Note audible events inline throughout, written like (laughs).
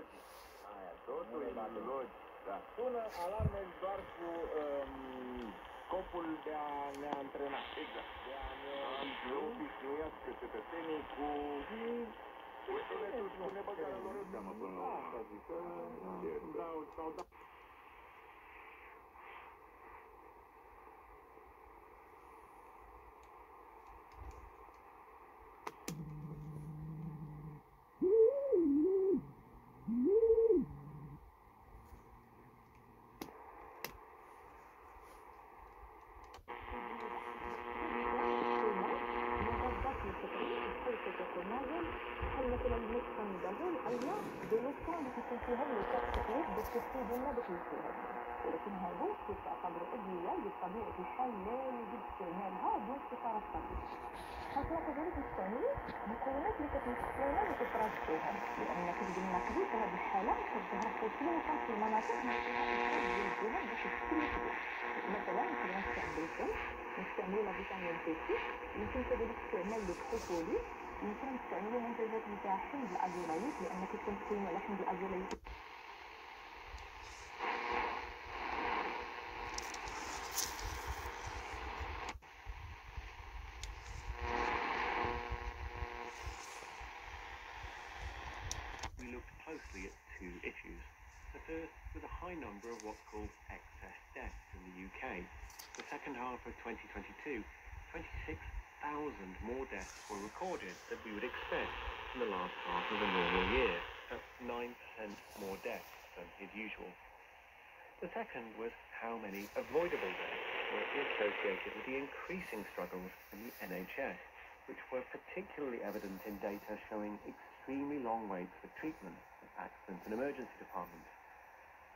patologic. Aia, totul e patologic. Da. Sună alarme doar cu um, scopul de a ne antrena. Exact. De a ne Să obișnuiască cetățenii cu sunetul, cu nebăgarea lor în seamă până la urmă. Asta zic, că بنسخة اللي فيها التكليف بالتسديد النبتي فيها ولكن هذا تعتبر أدوية بطبيعة الحال لا يجب استعمالها دون استشارة الطبيب حتى كذلك نستعمل مكونات اللي كتمثلنا لإفراز فيها لأن كتجي النقدي في هذه الحالة كتظهر خصوصا في المناطق اللي فيها إفراز ديال الجهد باش تكون مثلا نقدر نستعمل الفم نستعمل فيتامين بي 6 يمكن كذلك استعمال البروكولي يمكن نستعملوا منتجات نتاع حمض الازوليت لان كتكون قيمه على حمض الازوليت we looked closely at two issues. The first was a high number of what's called excess deaths in the UK. The second half of 2022, 26,000 more deaths were recorded than we would expect in the last half of a normal year. That's 9% more deaths than is usual. The second was how many avoidable deaths were associated with the increasing struggles in the NHS, which were particularly evident in data showing extremely long waits for treatment at accident and emergency departments.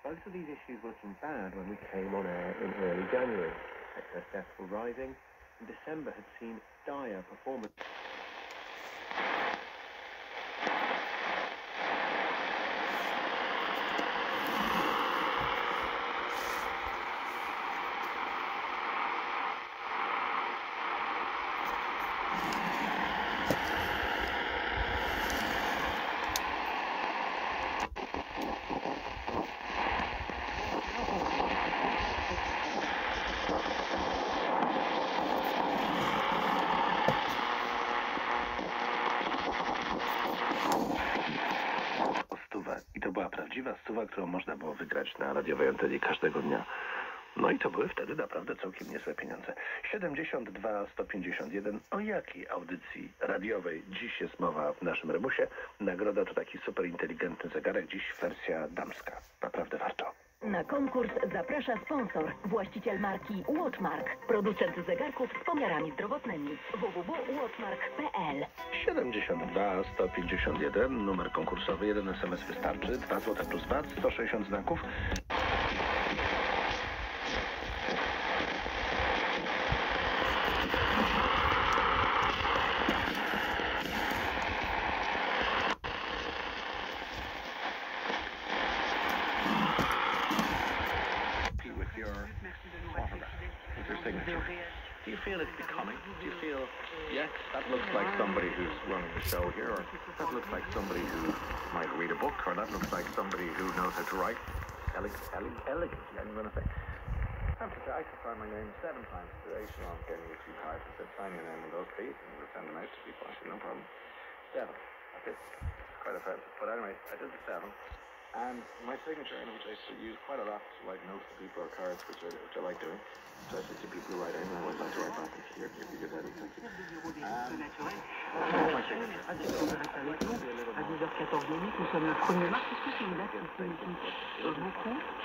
Both of these issues were looking bad when we came on air in early January. Excess deaths were rising, and December had seen dire performance. Prawdziwa stuwa, którą można było wygrać na radiowej antenie każdego dnia. No i to były wtedy naprawdę całkiem niezłe pieniądze. 72 151. O jakiej audycji radiowej dziś jest mowa w naszym remusie? Nagroda to taki super inteligentny zegarek, dziś wersja damska. Naprawdę warto. Na konkurs zaprasza sponsor, właściciel marki Watchmark, producent zegarków z pomiarami zdrowotnymi. www.watchmark.pl 72 151, numer konkursowy, jeden SMS wystarczy, 2 zł plus VAT, 160 znaków. Do you feel it's becoming? Do you feel, yes, that looks like somebody who's running the show here, or that looks like somebody who might read a book, or that looks like somebody who knows how to write eleg- eleg- elegantly, I'm going to say. I say, I could sign my name seven times today, Sean gave me two cards and said, sign your name in those, please, and we'll send them out to people. I said, no problem. Seven. That's it. Quite offensive. But anyway, I did the seven. And my signature, in which I use quite a lot notes to people or cards, which I, which I like doing. À 10h14 minutes. Nous sommes le 1er mars.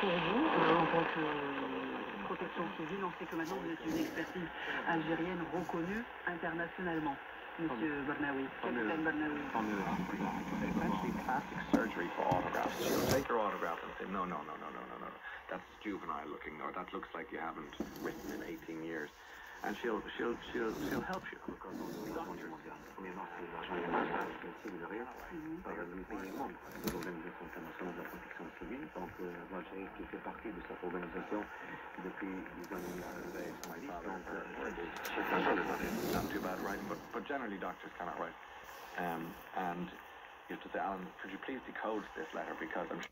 Pour vous en tant que protection civile On sait que maintenant vous êtes une expertise algérienne reconnue internationalement. Monsieur Barnaoui, capitaine Barnaoui. essentially plastic surgery for autographs. She'll take your autograph and say, no, no, no, no, no, no, no, that's juvenile looking, or that looks like you haven't written in 18 years. And she'll, she'll, she'll, she'll help you. par les pays membres de l'Organisation internationale de la protection civile. Donc l'Algérie qui fait partie de cette organisation depuis les années 90. Donc Not too bad writing, but, but generally doctors cannot write. Um, and used to say, Alan, could you please decode this letter because I'm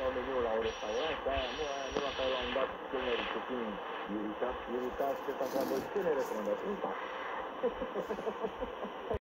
iau de la o restaurant, aia, nu, aia, nu, la care l-am dat tinerii puțin iritați, iritați, ce s-a de ce ne recomandați? (laughs)